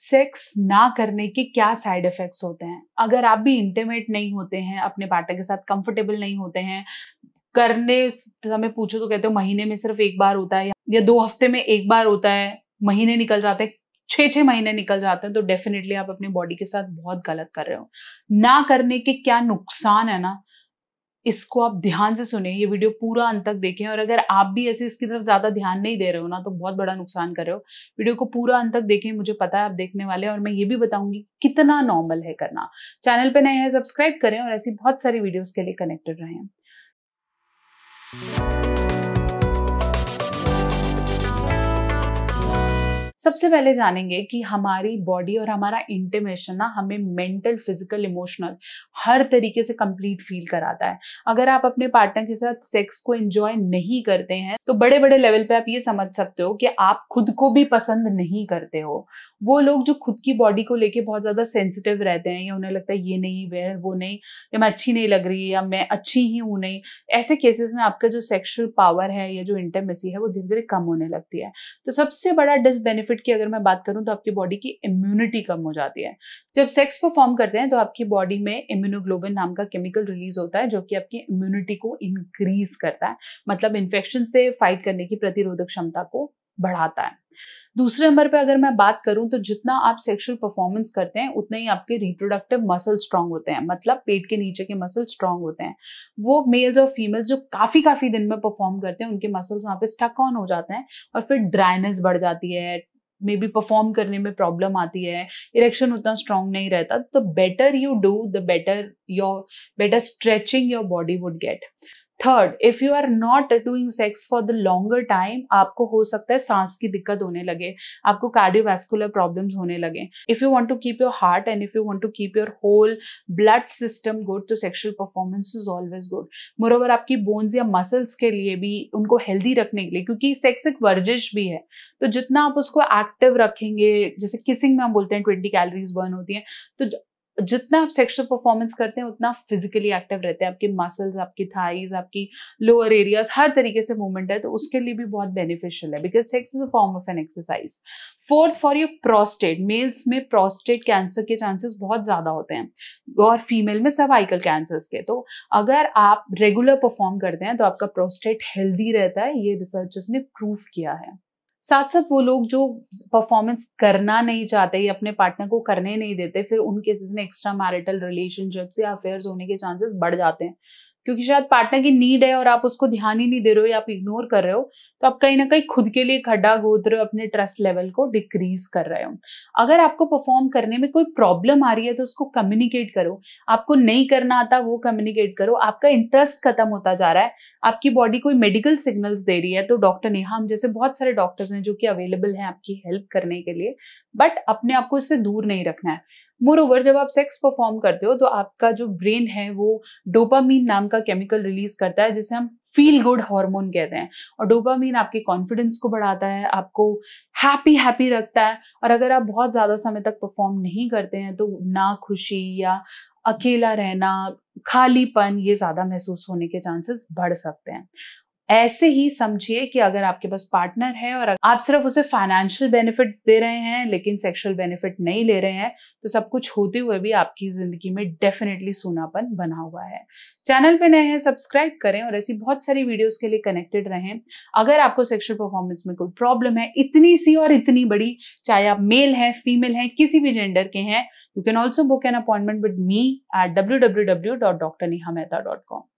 Sex ना करने के क्या साइड इफेक्ट्स होते हैं? अगर आप भी इंटीमेट नहीं होते हैं, अपने पार्टनर के साथ कंफर्टेबल नहीं होते हैं, करने समय पूछो तो कहते हो महीने में सिर्फ़ एक बार होता है या दो हफ़्ते में एक बार होता है, महीने निकल जाते हैं छः छः महीने निकल जाते हैं तो डेफिनेटली आप अपने बॉडी के साथ बहुत गलत कर रहे हो। ना करने के क्या नुकसान है ना? इसको आप ध्यान से सुने, ये वीडियो पूरा अंत तक देखें और अगर आप भी ऐसे इसकी तरफ़ ज़्यादा ध्यान नहीं दे रहे हो ना तो बहुत बड़ा नुकसान कर रहे हो। वीडियो को पूरा अंत तक देखें, मुझे पता है आप देखने वाले हैं और मैं ये भी बताऊँगी कितना नॉर्मल है करना। चैनल पे नए हैं, सब्सक्राइब करें और ऐसी बहुत सारी वीडियोज़ के लिए कनेक्टेड रहें। सबसे पहले जानेंगे कि हमारी बॉडी और हमारा इंटीमेशन ना हमें मेंटल फ़िज़िकल इमोशनल हर तरीके से कंप्लीट फील कराता है। अगर आप अपने पार्टनर के साथ सेक्स को एंजॉय नहीं करते हैं तो बड़े बड़े लेवल पे आप ये समझ सकते हो कि आप खुद को भी पसंद नहीं करते हो। वो लोग जो खुद की बॉडी को लेके बहुत ज़्यादा सेंसिटिव रहते हैं या उन्हें लगता है ये नहीं, वह, वो नहीं, या मैं अच्छी नहीं लग रही, या मैं अच्छी ही हूँ नहीं, ऐसे केसेस में आपका जो सेक्शुअल पावर है या जो इंटरमेसी है, वो धीरे धीरे कम होने लगती है। तो सबसे बड़ा डिसबेनिफिट बेनिफिट की अगर मैं बात करूँ तो आपकी बॉडी की इम्यूनिटी कम हो जाती है। जब सेक्स परफॉर्म करते हैं तो आपकी बॉडी में इम्यूनोग्लोबिन नाम का केमिकल रिलीज़ होता है, जो कि आपकी इम्यूनिटी को इंक्रीज करता है। मतलब इन्फेक्शन से फाइट करने की प्रतिरोधक क्षमता को बढ़ाता है। दूसरे नंबर पे अगर मैं बात करूँ तो जितना आप सेक्सुअल परफॉर्मेंस करते हैं, उतने ही आपके रिप्रोडक्टिव मसल स्ट्रांग होते हैं। मतलब पेट के नीचे के मसल स्ट्रांग होते हैं। वो मेल्स और फीमेल्स जो काफ़ी काफ़ी दिन में परफॉर्म करते हैं, उनके मसल्स वहाँ पे स्टक ऑन हो जाते हैं और फिर ड्राइनेस बढ़ जाती है मे बी परफॉर्म करने में प्रॉब्लम आती है इरेक्शन उतना स्ट्रांग नहीं रहता the better you do the better your better stretching your body would get third if you are not doing sex for the longer time आपको हो सकता है सांस की दिक्कत होने लगे, आपको कार्डियोवैस्कुलर प्रॉब्लम्स होने लगे। If you want to keep your heart and if you want to keep your whole blood system good तो sexual performance is always good more आपकी बोन्स या मसल्स के लिए भी, उनको हेल्दी रखने के लिए, क्योंकि सेक्स एक वर्जिश भी है तो जितना आप उसको एक्टिव रखेंगे, जैसे किसिंग में हम बोलते हैं ट्वेंटी कैलोरीज बर्न होती हैं तो जितना आप सेक्सुअल परफॉर्मेंस करते हैं, उतना फिजिकली एक्टिव रहते हैं। आपके मसल्स आपकी थाइज आपकी लोअर एरियाज़ हर तरीके से मूवमेंट है तो उसके लिए भी बहुत बेनिफिशियल है because sex is a form of an exercise fourth for your prostate males में प्रोस्टेट कैंसर के चांसेस बहुत ज़्यादा होते हैं, और फीमेल में सर्वाइकल कैंसर्स के। तो अगर आप रेगुलर परफॉर्म करते हैं तो आपका प्रोस्टेट हेल्दी रहता है, ये रिसर्चर्स ने प्रूव किया है। साथ साथ वो लोग जो परफॉर्मेंस करना नहीं चाहते या अपने पार्टनर को करने नहीं देते, फिर उन केसेस में एक्स्ट्रा मैरिटल रिलेशनशिप्स या अफेयर्स होने के चांसेस बढ़ जाते हैं। क्योंकि शायद पार्टनर की नीड है और आप उसको ध्यान ही नहीं दे रहे हो या आप इग्नोर कर रहे हो तो आप कहीं ना कहीं खुद के लिए खड्डा गोद रहे हो, अपने ट्रस्ट लेवल को डिक्रीज कर रहे हो। अगर आपको परफॉर्म करने में कोई प्रॉब्लम आ रही है तो उसको कम्युनिकेट करो। आपको नहीं करना आता वो कम्युनिकेट करो। आपका इंटरेस्ट खत्म होता जा रहा है। आपकी बॉडी कोई मेडिकल सिग्नल्स दे रही है तो डॉक्टर नेहा, हम जैसे बहुत सारे डॉक्टर्स हैं जो कि अवेलेबल हैं आपकी हेल्प करने के लिए बट अपने आप को इससे दूर नहीं रखना है। मोर ओवर जब आप सेक्स परफॉर्म करते हो तो आपका जो ब्रेन है, वो डोपामीन नाम का केमिकल रिलीज़ करता है, जिसे हम फील गुड हार्मोन कहते हैं। और डोपामीन आपके कॉन्फिडेंस को बढ़ाता है, आपको हैप्पी हैप्पी रखता है। और अगर आप बहुत ज़्यादा समय तक परफॉर्म नहीं करते हैं तो ना खुशी या अकेला रहना, खालीपन, ये ज़्यादा महसूस होने के चांसेस बढ़ सकते हैं। ऐसे ही समझिए कि अगर आपके पास पार्टनर है और आप सिर्फ़ उसे फाइनेंशियल बेनिफिट दे रहे हैं, लेकिन सेक्सुअल बेनिफिट नहीं ले रहे हैं तो सब कुछ होते हुए भी आपकी ज़िंदगी में डेफिनेटली सोनापन बना हुआ है। चैनल पे नए हैं सब्सक्राइब करें और ऐसी बहुत सारी वीडियोस के लिए कनेक्टेड रहें। अगर आपको सेक्सुअल परफॉर्मेंस में कोई प्रॉब्लम है, इतनी सी और इतनी बड़ी, चाहे आप मेल हैं फीमेल हैं, किसी भी जेंडर के हैं you can also book an appointment with me at W W W dot doctor